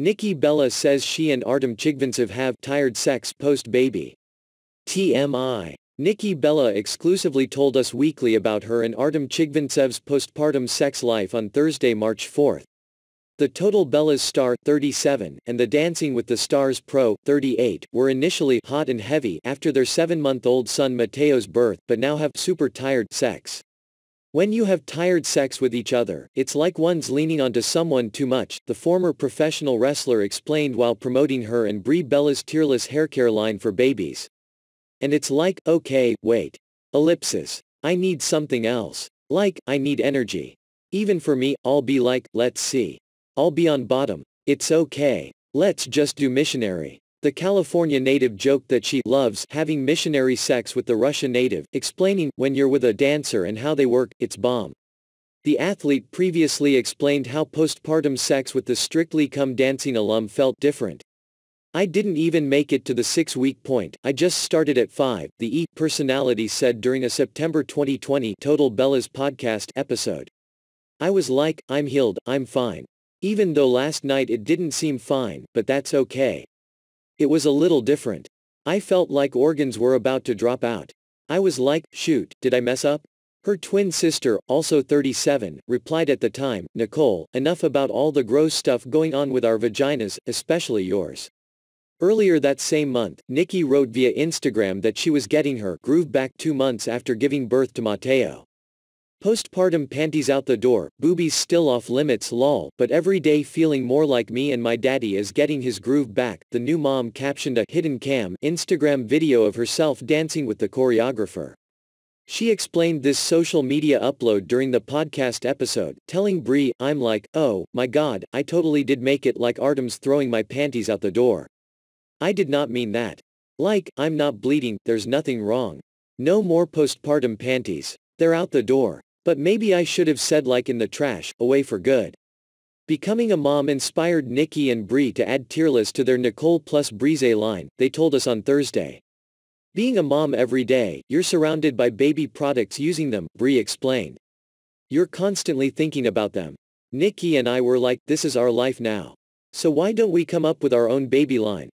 Nikki Bella says she and Artem Chigvintsev have tired sex post-baby. TMI. Nikki Bella exclusively told Us Weekly about her and Artem Chigvintsev's postpartum sex life on Thursday, March 4. The Total Bellas star, 37, and the Dancing with the Stars pro, 38, were initially hot and heavy after their seven-month-old son Mateo's birth but now have super tired sex. When you have tired sex with each other, it's like one's leaning onto someone too much, the former professional wrestler explained while promoting her and Brie Bella's tearless haircare line for babies. And it's like, okay, wait. Ellipsis. I need something else. Like, I need energy. Even for me, I'll be like, let's see. I'll be on bottom. It's okay. Let's just do missionary. The California native joked that she loves having missionary sex with the Russian native, explaining, when you're with a dancer and how they work, it's bomb. The athlete previously explained how postpartum sex with the Strictly Come Dancing alum felt different. I didn't even make it to the six-week point, I just started at five, the E! personality said during a September 2020 Total Bellas podcast episode. I was like, I'm healed, I'm fine. Even though last night it didn't seem fine, but that's okay. It was a little different. I felt like organs were about to drop out. I was like, shoot, did I mess up? Her twin sister, also 37, replied at the time, Nicole, enough about all the gross stuff going on with our vaginas, especially yours. Earlier that same month, Nikki wrote via Instagram that she was getting her groove back two months after giving birth to Mateo. Postpartum panties out the door, boobies still off limits lol, but every day feeling more like me and my daddy is getting his groove back, the new mom captioned a hidden cam Instagram video of herself dancing with the choreographer. She explained this social media upload during the podcast episode, telling Brie, I'm like, oh, my god, I totally did make it like Artem's throwing my panties out the door. I did not mean that. Like, I'm not bleeding, there's nothing wrong. No more postpartum panties. They're out the door. But maybe I should have said like in the trash, away for good. Becoming a mom inspired Nikki and Brie to add Tearless to their Nicole plus Brizee line, they told us on Thursday. Being a mom every day, you're surrounded by baby products using them, Brie explained. You're constantly thinking about them. Nikki and I were like, this is our life now. So why don't we come up with our own baby line?